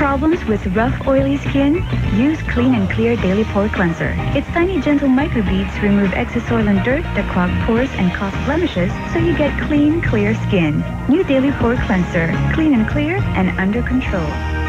Problems with rough, oily skin? Use Clean and Clear Daily Pore Cleanser. Its tiny, gentle microbeads remove excess oil and dirt that clog pores and cause blemishes, so you get clean, clear skin. New Daily Pore Cleanser. Clean and clear and under control.